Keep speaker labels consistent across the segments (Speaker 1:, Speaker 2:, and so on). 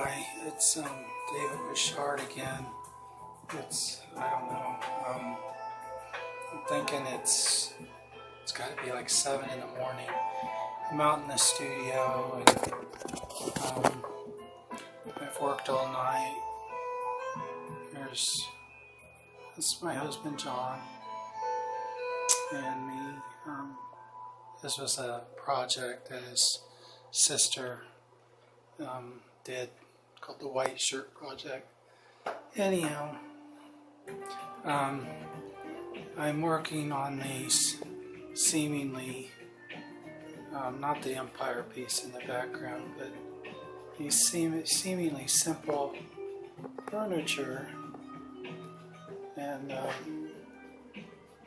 Speaker 1: Hi, it's um, David Wishart again. It's I don't know. Um, I'm thinking it's it's got to be like seven in the morning. I'm out in the studio and um, I've worked all night. There's this is my husband John and me. Um, this was a project that his sister um, did called the White Shirt Project. Anyhow, um, I'm working on these seemingly, um, not the Empire piece in the background, but these seem, seemingly simple furniture. And um,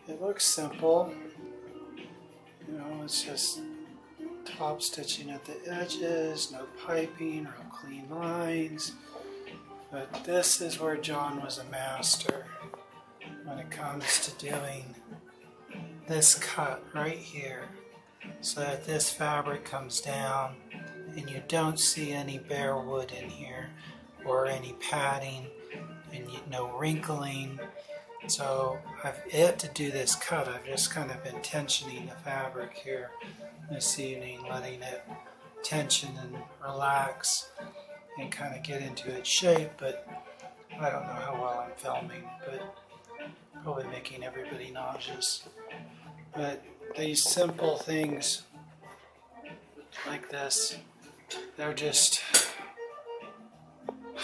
Speaker 1: it looks simple. You know, it's just top stitching at the edges, no piping, real clean lines. But this is where John was a master when it comes to doing this cut right here so that this fabric comes down and you don't see any bare wood in here or any padding and no wrinkling so I've yet to do this cut I've just kind of been tensioning the fabric here this evening, letting it tension and relax and kind of get into its shape. But I don't know how well I'm filming, but probably making everybody nauseous. But these simple things like this, they're just,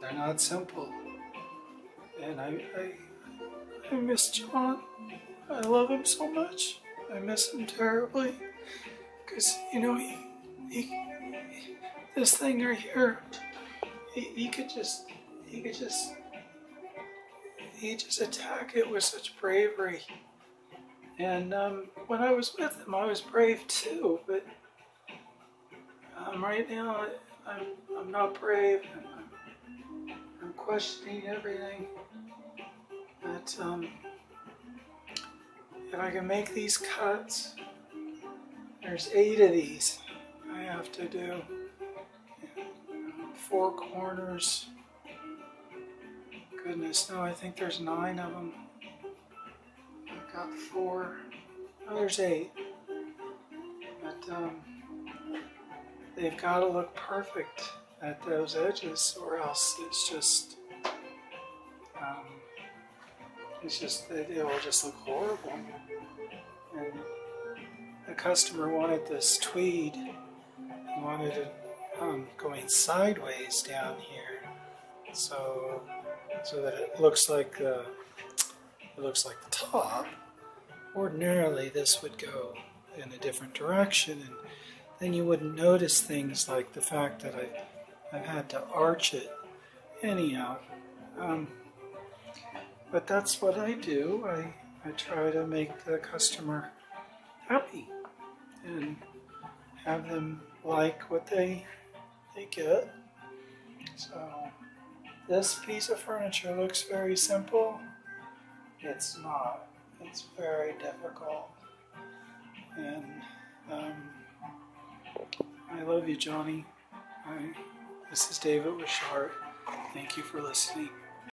Speaker 1: they're not simple. And I, I, I miss John. I love him so much. I miss him terribly. Because, you know, he, he, this thing right here, he, he could just, he could just, he just attack it with such bravery. And um, when I was with him, I was brave too, but um, right now I'm, I'm not brave. I'm, I'm questioning everything. But, um, if I can make these cuts, there's eight of these I have to do. Four corners. Goodness, no, I think there's nine of them. I've got four. Oh, there's eight. But um, they've got to look perfect at those edges, or else it's just it's just, it, it will just look horrible. And the customer wanted this tweed. He wanted it um, going sideways down here, so so that it looks like uh, it looks like the top. Ordinarily, this would go in a different direction, and then you wouldn't notice things like the fact that I I've had to arch it. Anyhow. Um, but that's what I do. I, I try to make the customer happy and have them like what they, they get. So this piece of furniture looks very simple. It's not. It's very difficult. And um, I love you, Johnny. I, this is David Wishart. Thank you for listening.